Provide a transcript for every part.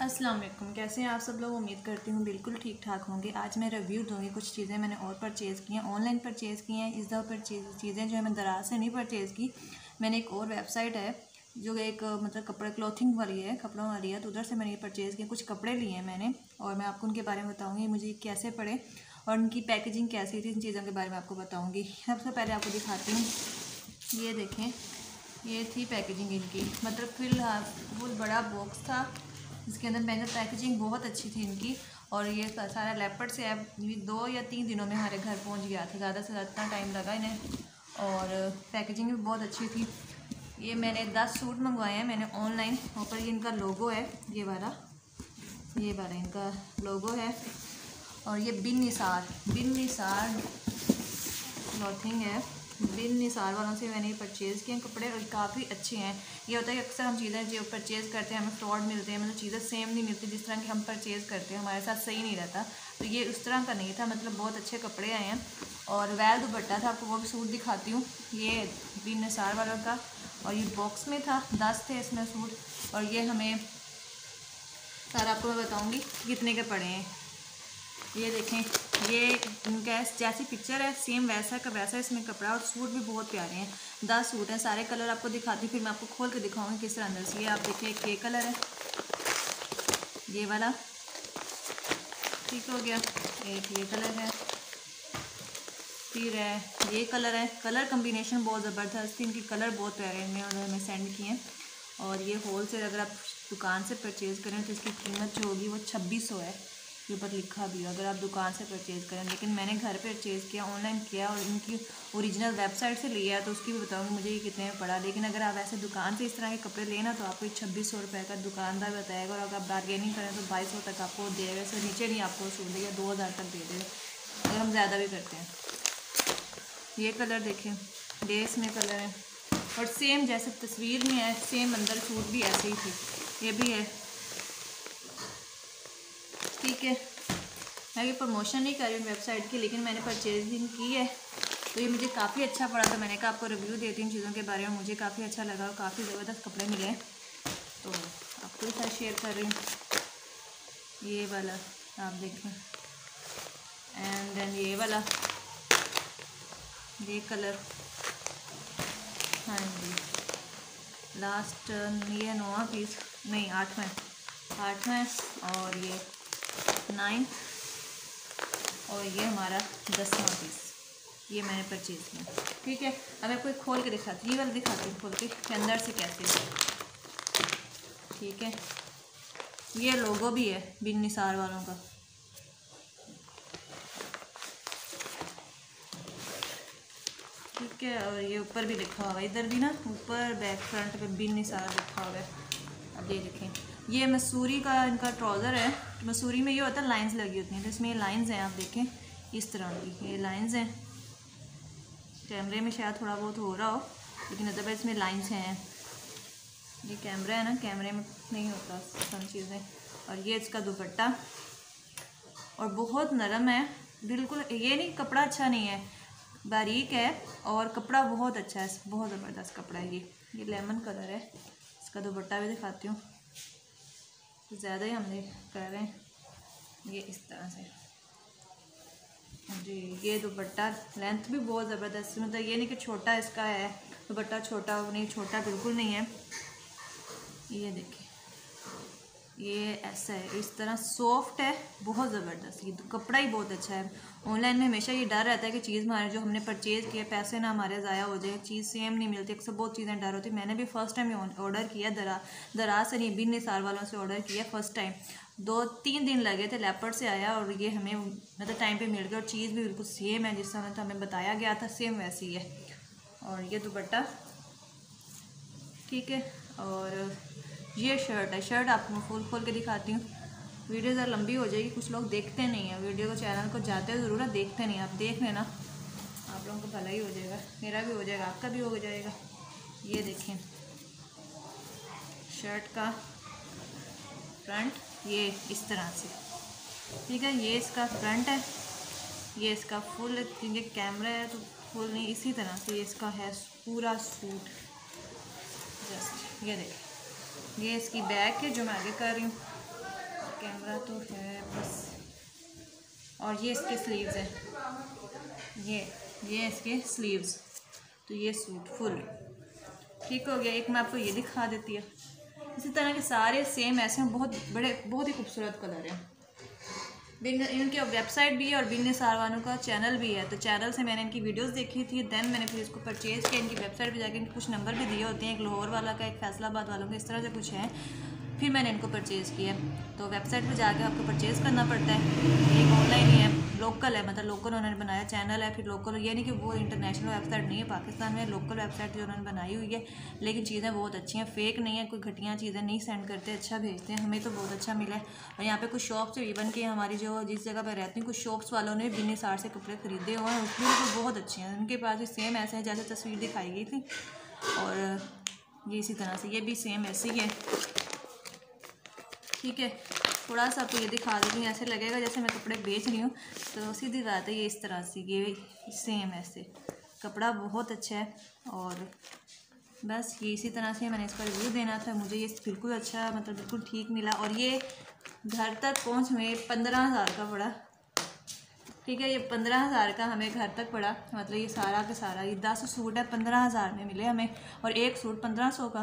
अस्सलाम वालेकुम कैसे हैं आप सब लोग? उम्मीद करती हूँ बिल्कुल ठीक ठाक होंगे। आज मैं रिव्यू दूँगी कुछ चीज़ें मैंने और परचेज़ की हैं ऑनलाइन परचेज़ की हैं इस दफ़ा परचेज चीज़ें जो है मैं दराज से नहीं परचेज़ की। मैंने एक और वेबसाइट है, जो एक मतलब कपड़े क्लॉथिंग वाली है, कपड़ों वाली है तो उधर से मैंने ये परचेज़ किया कुछ कपड़े लिए हैं मैंने, और मैं आपको उनके बारे में बताऊँगी मुझे कैसे पड़े, और उनकी पैकेजिंग कैसी थी, इन चीज़ों के बारे में आपको बताऊँगी। सबसे पहले आपको दिखाती हूँ, ये देखें, ये थी पैकेजिंग इनकी मतलब फ़िलहाल बहुत बड़ा बॉक्स था इसके अंदर मैंने पैकेजिंग बहुत अच्छी थी इनकी। और ये सारा लेपर्ड से ऐप दो या तीन दिनों में हमारे घर पहुँच गया था। ज़्यादा से ज़्यादा इतना टाइम लगा इन्हें। और पैकेजिंग भी बहुत अच्छी थी। ये मैंने दस सूट मंगवाए हैं। मैंने ऑनलाइन ऊपर ये इनका लोगो है, ये वाला। ये वाला इनका लोगो है। और ये बिन निसार बिन निसार क्लॉथिंग है। बिन निसार वालों से मैंने ये परचेज़ किए कपड़े और काफ़ी अच्छे हैं। ये होता है कि अक्सर हम चीज़ें जो परचेज़ करते हैं, हमें फ्रॉड मिलते हैं मतलब चीज़ें सेम नहीं मिलती जिस तरह की हम परचेज़ करते हैं। हमारे साथ सही नहीं रहता। तो ये उस तरह का नहीं था। मतलब बहुत अच्छे कपड़े आए हैं। और वैल दुपट्टा था, आपको वो भी सूट दिखाती हूँ। ये बिन निसार वालों का। और ये बॉक्स में था, दस थे इसमें सूट। और ये हमें, सारा आपको मैं बताऊँगी कितने के पड़े हैं। ये देखें, ये इनका जैसी पिक्चर है सेम वैसा का वैसा इसमें कपड़ा और सूट भी बहुत प्यारे हैं। दस सूट हैं, सारे कलर आपको दिखाती हूँ, फिर मैं आपको खोल के दिखाऊँगी किस तरह अंदर से। ये आप देखिए, एक ये कलर है। ये वाला। ठीक हो गया। एक ये कलर है। फिर है, ये कलर है। कलर कम्बिनेशन बहुत ज़बरदस्त थी इनकी कलर बहुत प्यारे हैं। उन्होंने हमें सेंड किए हैं। और ये होल सेल अगर आप दुकान से परचेज़ करें तो इसकी कीमत जो होगी वो छब्बीस सौ है। के ऊपर लिखा भी हो, अगर आप दुकान से परचेज़ करें। लेकिन मैंने घर परचेज़ किया ऑनलाइन किया और इनकी ओरिजिनल वेबसाइट से लिया है तो उसकी भी बताऊँगी मुझे ये कितने में पड़ा। लेकिन अगर आप ऐसे दुकान से इस तरह के कपड़े लेना तो आपको छब्बीस सौ रुपये का दुकानदार बताएगा और अगर आप बारगेनिंग करें तो बाईस सौ तक आपको देगा। इससे नीचे नहीं आपको सूट देगा, दो हज़ार तक दे देगा। अगर हम ज़्यादा भी करते हैं। ये कलर देखें डेस में कलर है। और सेम जैसे तस्वीर में है सेम अंदर सूट भी ऐसे ही थी। ये भी है। ठीक है। मैं ये प्रमोशन नहीं कर रही हूँ वेबसाइट की, लेकिन मैंने परचेजिंग की है। तो ये मुझे काफ़ी अच्छा पड़ा था। मैंने कहा आपको रिव्यू देती हूँ चीज़ों के बारे में। मुझे काफ़ी अच्छा लगा और काफ़ी ज़बरदस्त कपड़े मिले तो आपको भी साथ शेयर कर रही हूँ। ये वाला, आप देखें एंड देन ये वाला। ये कलर हाँ जी। लास्ट ये नौवा पीस नहीं, आठवें आठवें और ये। नाइन और ये हमारा दसवां पीस ये मैंने परचेज़ किया। ठीक है? अब मैं कोई खोल के दिखाती हूँ। ये वाला दिखाती हूँ खोल के अंदर से कैसे ठीक है? ये लोगो भी है बिन निसार वालों का। ठीक है? और ये ऊपर भी लिखा हुआ है। इधर भी ना, ऊपर बैक फ्रंट पे बिन निसार लिखा हुआ है। अब ये देखें ये मसूरी का इनका ट्राउज़र है। मसूरी में ये होता है, लाइंस लगी होती हैं। तो इसमें ये लाइंस हैं, आप देखें। इस तरह की ये लाइंस हैं। कैमरे में शायद थोड़ा बहुत हो रहा हो, लेकिन अदरवाइज़ इसमें लाइंस हैं। ये कैमरा है ना, कैमरे में नहीं होता सब चीज़ें। और ये इसका दुपट्टा। और बहुत नरम है। बिल्कुल, ये नहीं, कपड़ा अच्छा नहीं है। बारीक है और कपड़ा बहुत अच्छा है। बहुत ज़बरदस्त कपड़ा है ये। ये लेमन कलर है। इसका दुपट्टा भी दिखाती हूँ। तो ज़्यादा ही हमने कर रहे हैं। ये इस तरह से। जी, ये दुपट्टा लेंथ भी बहुत ज़बरदस्त मतलब ये नहीं कि छोटा इसका है। दुपट्टा छोटा नहीं, छोटा बिल्कुल नहीं है। ये देखिए। ये ऐसा है, इस तरह सॉफ्ट है, बहुत ज़बरदस्त। ये कपड़ा ही बहुत अच्छा है। ऑनलाइन में हमेशा ये डर रहता है कि चीज़ हमारे जो हमने परचेज़ किया, पैसे ना हमारे ज़ाया हो जाए चीज़ सेम नहीं मिलती। अक्सर बहुत चीज़ें डर होती मैंने भी फ़र्स्ट टाइम ऑर्डर किया, दरा, दराज से नहीं बिन निसार वालों से ऑर्डर किया फ़र्स्ट टाइम दो, तीन दिन लगे थे लेपर्ड से आया और ये हमें मतलब टाइम पर मिल गया और चीज़ भी बिल्कुल सेम है, जिस तरह तो हमें बताया गया था सेम वैसी है। और ये दुपट्टा, ठीक है? और ये शर्ट है। शर्ट आपको फुल खोल के दिखाती हूँ। वीडियो ज़रा लंबी हो जाएगी, कुछ लोग देखते नहीं हैं। वीडियो को चैनल को जाते ज़रूर है देखते नहीं आप देख लेना। आप लोगों को भला ही हो जाएगा। मेरा भी हो जाएगा, आपका भी हो जाएगा। ये देखें। शर्ट का फ्रंट ये इस तरह से। ठीक है, ये इसका फ्रंट है। ये इसका फुल क्योंकि कैमरा है तो फुल नहीं, इसी तरह से ये इसका है पूरा सूट जस्ट ये देखें। ये इसकी बैक है जो मैं आगे कर रही हूँ। कैमरा तो है बस। और ये इसके स्लीव्स हैं। ये ये इसके स्लीव्स तो ये सूट फुल ठीक हो गया। एक मैं आपको ये दिखा देती है। इसी तरह के सारे सेम ऐसे हैं। बहुत बड़े, बहुत ही खूबसूरत कलर हैं। बिन, इनके वेबसाइट भी है और बिन सारवानों का चैनल भी है। तो चैनल से मैंने इनकी वीडियोस देखी थी देन मैंने फिर इसको परचेज़ किया। इनकी वेबसाइट पर जाकर इनके कुछ नंबर भी दिए होते हैं। एक लाहौर वाला का, एक फैसलाबाद वालों का, इस तरह से कुछ है। फिर मैंने इनको परचेज़ किया। तो वेबसाइट पर जाके आपको परचेज़ करना पड़ता है। एक ऑनलाइन ही है लोकल है मतलब लोकल उन्होंने बनाया चैनल है, फिर लोकल ये नहीं कि वो इंटरनेशनल वेबसाइट नहीं है, पाकिस्तान में लोकल वेबसाइट जो उन्होंने बनाई हुई है, लेकिन चीज़ें बहुत अच्छी हैं फेक नहीं है, कोई घटिया चीज़ें नहीं सेंड करते अच्छा भेजते हैं, हमें तो बहुत अच्छा मिला है। और यहाँ पे कुछ शॉप्स इवन कि हमारी जो जिस जगह पर रहती हूँ, कुछ शॉप्स वालों ने बिन्नी सार से कपड़े खरीदे हुए हैं, उसमें भी बहुत अच्छे हैं। उनके पास भी सेम ऐसे हैं जैसे तस्वीर दिखाई गई थी, और ये इसी तरह से, ये भी सेम ऐसे ही है। ठीक है थोड़ा सा आपको ये दिखा देती हूँ, ऐसे लगेगा जैसे मैं कपड़े बेच रही हूँ। तो सीधी बात है, ये इस तरह से, ये सेम ऐसे। कपड़ा बहुत अच्छा है और बस ये इसी तरह से मैंने इसका रिव्यू देना था। मुझे ये बिल्कुल अच्छा मतलब बिल्कुल ठीक मिला और ये घर तक पहुँच में पंद्रह हज़ार का पड़ा। ठीक है, ये पंद्रह हज़ार का हमें घर तक पड़ा। मतलब ये सारा का सारा, ये दस सूट है, पंद्रह हज़ार में मिले हमें और एक सूट पंद्रह सौ का।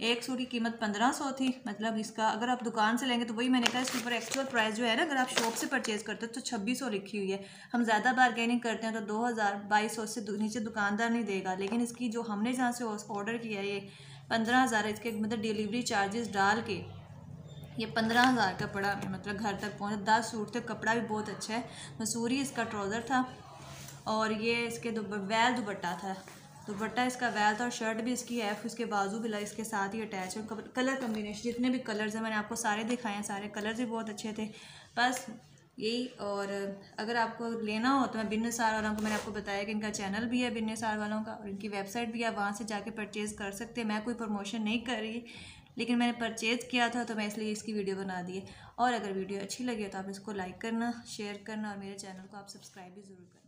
एक सूट की कीमत पंद्रह सौ थी। मतलब इसका, अगर आप दुकान से लेंगे तो वही मैंने कहा, इसके ऊपर एक्चुअल प्राइस जो है ना, अगर आप शॉप से परचेज़ करते हो तो छब्बीस सौ लिखी हुई है। हम ज़्यादा बारगेनिंग करते हैं तो दो हज़ार बाईस सौ से नीचे दुकानदार नहीं देगा। लेकिन इसकी जो हमने जहाँ से ऑर्डर किया है, ये पंद्रह हज़ार इसके मतलब डिलीवरी चार्जेस डाल के, ये पंद्रह हज़ार का पड़ा। मतलब घर तक पहुँचा, दस सूट थे, कपड़ा भी बहुत अच्छा है। मसूरी इसका ट्राउज़र था और ये इसके वैल दुपट्टा था। दुपट्टा इसका वैल था और शर्ट भी इसकी है इसके बाजू भी इसके साथ ही अटैच है। कलर कम्बिनेशन जितने भी कलर्स हैं, मैंने आपको सारे दिखाए हैं, सारे कलर्स भी बहुत अच्छे थे। बस यही और अगर आपको लेना हो तो मैं बिन्न सार वालों को, मैंने आपको बताया कि इनका चैनल भी है बिन्न सार वालों का और इनकी वेबसाइट भी है वहाँ से जाके परचेज़ कर सकते हैं। मैं कोई प्रमोशन नहीं कर रही, लेकिन मैंने परचेज़ किया था तो मैं इसलिए इसकी वीडियो बना दी है। और अगर वीडियो अच्छी लगी तो आप इसको लाइक करना शेयर करना और मेरे चैनल को आप सब्सक्राइब भी ज़रूर करना।